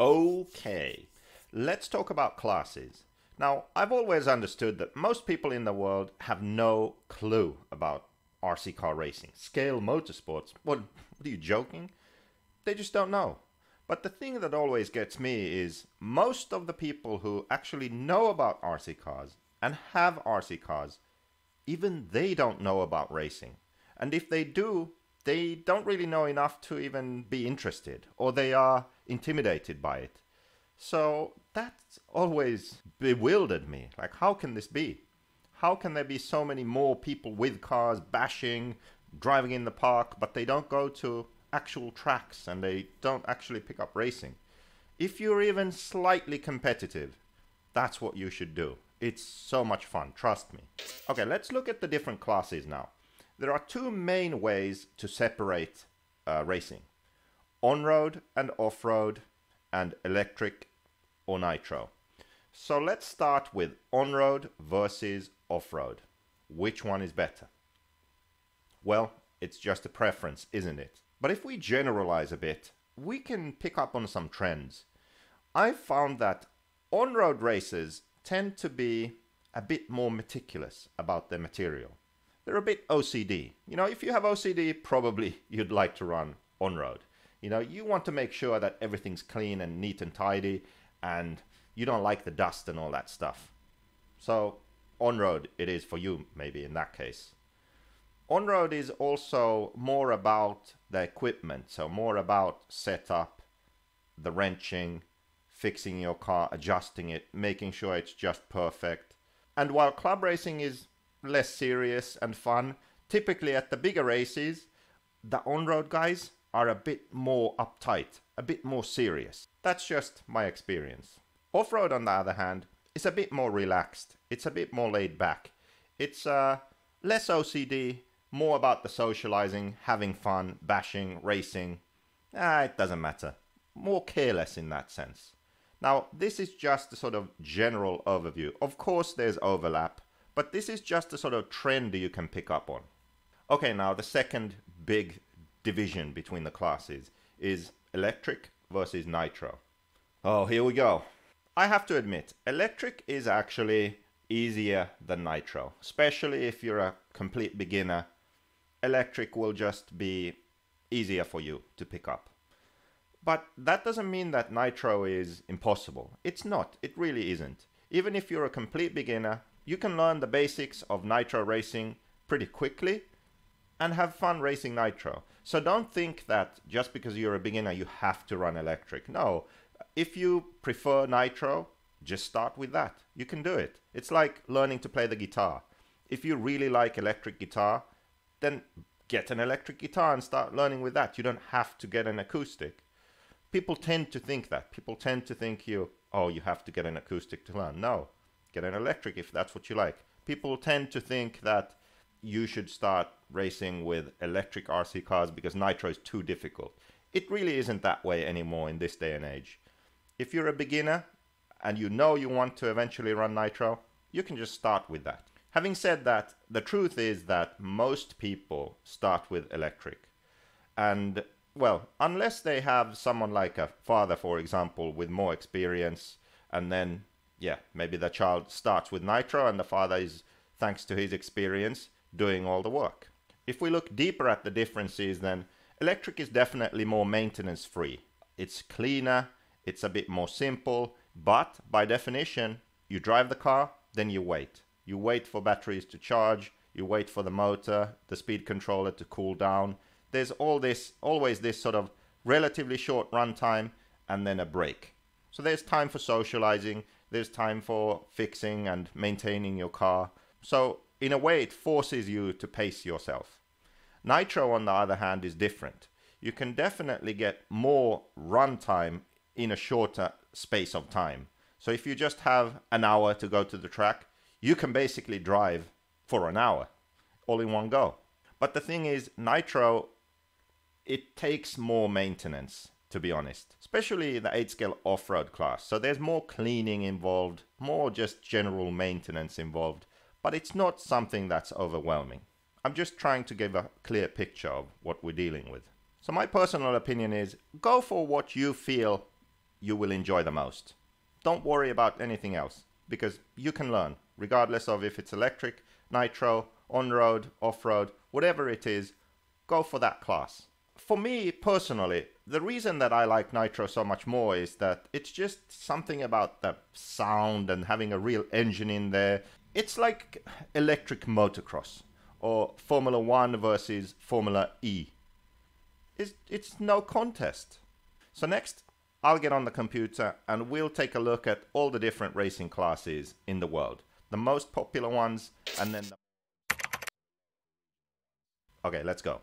Okay, let's talk about classes. Now, I've always understood that most people in the world have no clue about RC car racing. Scale motorsports. What, what are you joking? They just don't know. But the thing that always gets me is most of the people who actually know about RC cars and have RC cars, even they don't know about racing. And if they do, they don't really know enough to even be interested, or they are intimidated by it. So that's always bewildered me. Like, how can this be? How can there be so many more people with cars bashing, driving in the park, but they don't go to actual tracks and they don't actually pick up racing? If you're even slightly competitive, that's what you should do. It's so much fun, trust me. Okay, let's look at the different classes now. There are two main ways to separate uh, racing on road and off road, and electric or nitro. So let's start with on road versus off road. Which one is better? Well, it's just a preference, isn't it? But if we generalize a bit, we can pick up on some trends. I've found that on road races tend to be a bit more meticulous about their material they're a bit OCD. You know, if you have OCD, probably you'd like to run on road. You know, you want to make sure that everything's clean and neat and tidy, and you don't like the dust and all that stuff. So, on road, it is for you, maybe in that case. On road is also more about the equipment, so more about setup, the wrenching, fixing your car, adjusting it, making sure it's just perfect. And while club racing is less serious and fun. Typically, at the bigger races, the on road guys are a bit more uptight, a bit more serious. That's just my experience. Off road, on the other hand, is a bit more relaxed, it's a bit more laid back. It's uh, less OCD, more about the socializing, having fun, bashing, racing. Ah, it doesn't matter. More careless in that sense. Now, this is just a sort of general overview. Of course, there's overlap. But this is just a sort of trend you can pick up on. Okay, now the second big division between the classes is electric versus nitro. Oh, here we go. I have to admit, electric is actually easier than nitro, especially if you're a complete beginner. Electric will just be easier for you to pick up. But that doesn't mean that nitro is impossible. It's not, it really isn't. Even if you're a complete beginner, you can learn the basics of nitro racing pretty quickly and have fun racing nitro. So don't think that just because you're a beginner you have to run electric. No, if you prefer nitro, just start with that. You can do it. It's like learning to play the guitar. If you really like electric guitar, then get an electric guitar and start learning with that. You don't have to get an acoustic. People tend to think that. People tend to think you, oh, you have to get an acoustic to learn. No, get an electric if that's what you like. People tend to think that you should start racing with electric RC cars because nitro is too difficult. It really isn't that way anymore in this day and age. If you're a beginner and you know you want to eventually run nitro, you can just start with that. Having said that, the truth is that most people start with electric. And well, unless they have someone like a father, for example, with more experience, and then yeah, maybe the child starts with nitro and the father is, thanks to his experience, doing all the work. If we look deeper at the differences, then electric is definitely more maintenance free. It's cleaner, it's a bit more simple, but by definition, you drive the car, then you wait. You wait for batteries to charge, you wait for the motor, the speed controller to cool down. There's all this, always this sort of relatively short runtime and then a break. So there's time for socializing, there's time for fixing and maintaining your car. So, in a way, it forces you to pace yourself. Nitro, on the other hand, is different. You can definitely get more runtime in a shorter space of time. So, if you just have an hour to go to the track, you can basically drive for an hour all in one go. But the thing is, Nitro, it takes more maintenance to be honest, especially the 8 scale off road class. So there's more cleaning involved, more just general maintenance involved, but it's not something that's overwhelming. I'm just trying to give a clear picture of what we're dealing with. So, my personal opinion is go for what you feel you will enjoy the most. Don't worry about anything else because you can learn, regardless of if it's electric, nitro, on road, off road, whatever it is, go for that class. For me personally, the reason that I like Nitro so much more is that it's just something about the sound and having a real engine in there. It's like electric motocross or Formula One versus Formula E. It's, it's no contest. So, next, I'll get on the computer and we'll take a look at all the different racing classes in the world. The most popular ones, and then the. Okay, let's go.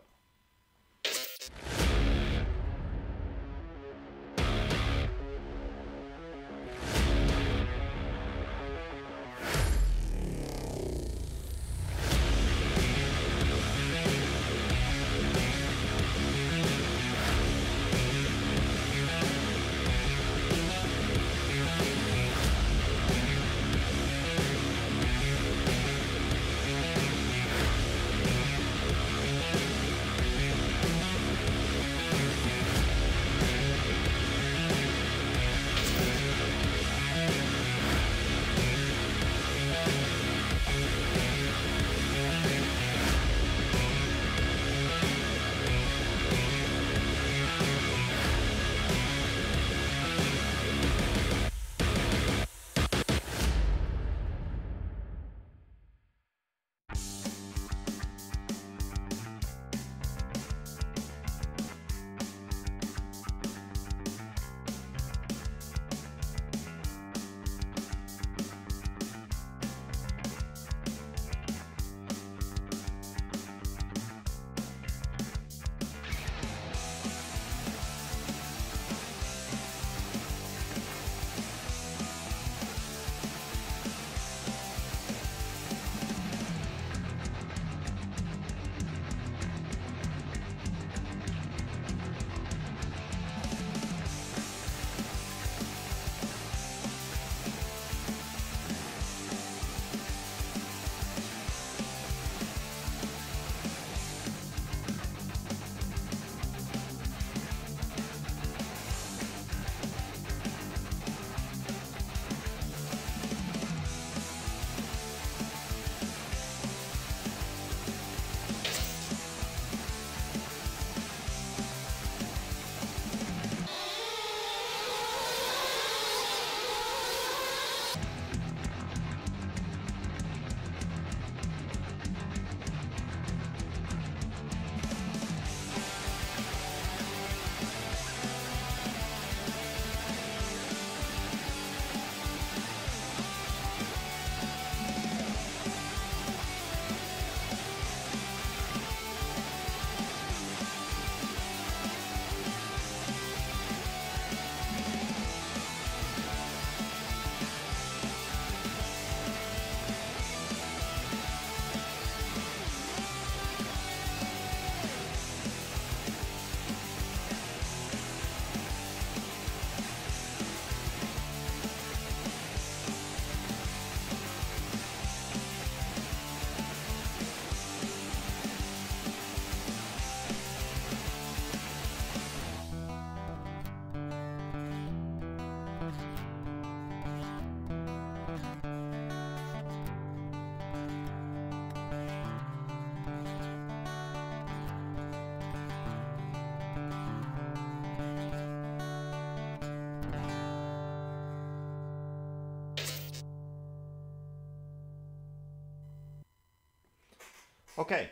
Okay,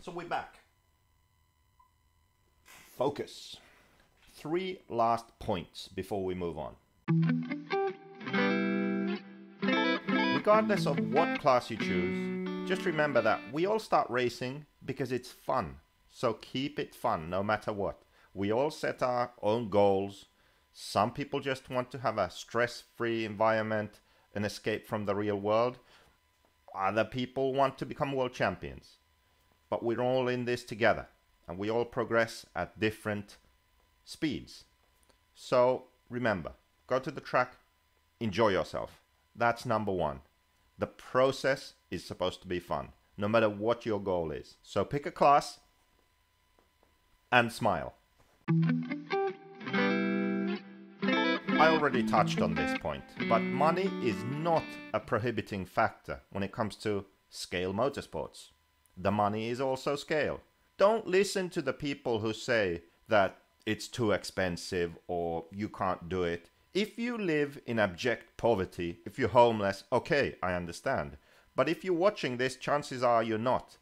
so we're back. Focus. Three last points before we move on. Regardless of what class you choose, just remember that we all start racing because it's fun. So keep it fun no matter what. We all set our own goals. Some people just want to have a stress free environment and escape from the real world other people want to become world champions. But we're all in this together and we all progress at different speeds. So remember, go to the track, enjoy yourself. That's number one. The process is supposed to be fun, no matter what your goal is. So pick a class and smile. I already touched on this point, but money is not a prohibiting factor when it comes to scale motorsports. The money is also scale. Don't listen to the people who say that it's too expensive or you can't do it. If you live in abject poverty, if you're homeless, okay, I understand. But if you're watching this, chances are you're not.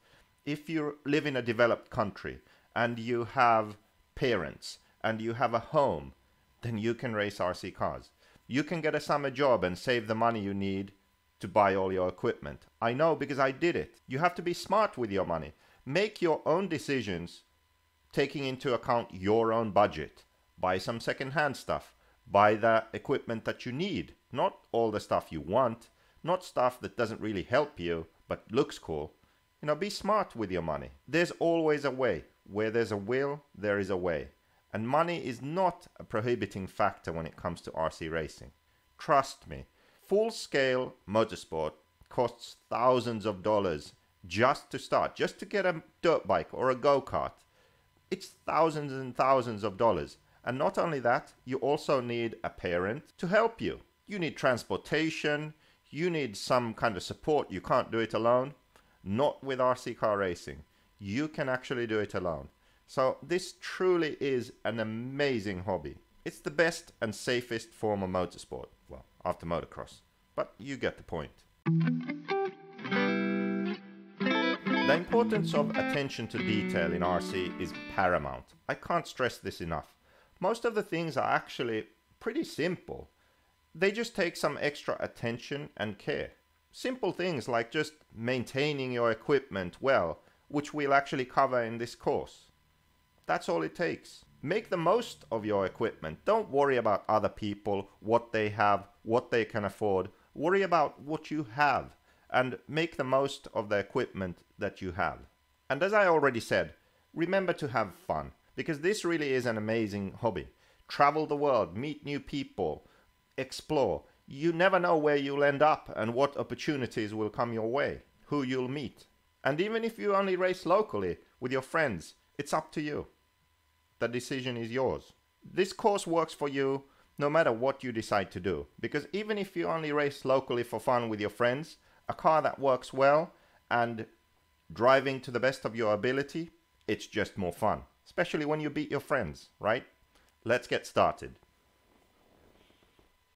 If you live in a developed country and you have parents and you have a home, then you can race RC cars. You can get a summer job and save the money you need to buy all your equipment. I know because I did it. You have to be smart with your money. Make your own decisions taking into account your own budget. Buy some second-hand stuff. Buy the equipment that you need, not all the stuff you want, not stuff that doesn't really help you but looks cool. You know, be smart with your money. There's always a way. Where there's a will, there is a way. And money is not a prohibiting factor when it comes to RC racing. Trust me, full scale motorsport costs thousands of dollars just to start, just to get a dirt bike or a go kart. It's thousands and thousands of dollars. And not only that, you also need a parent to help you. You need transportation, you need some kind of support. You can't do it alone. Not with RC car racing. You can actually do it alone. So this truly is an amazing hobby. It's the best and safest form of motorsport. Well, after motocross. But you get the point. The importance of attention to detail in RC is paramount. I can't stress this enough. Most of the things are actually pretty simple. They just take some extra attention and care. Simple things like just maintaining your equipment well, which we'll actually cover in this course. That's all it takes. Make the most of your equipment. Don't worry about other people, what they have, what they can afford. Worry about what you have and make the most of the equipment that you have. And as I already said, remember to have fun because this really is an amazing hobby. Travel the world, meet new people, explore. You never know where you'll end up and what opportunities will come your way, who you'll meet. And even if you only race locally with your friends, it's up to you. The decision is yours. This course works for you no matter what you decide to do. Because even if you only race locally for fun with your friends, a car that works well and driving to the best of your ability, it's just more fun. Especially when you beat your friends, right? Let's get started.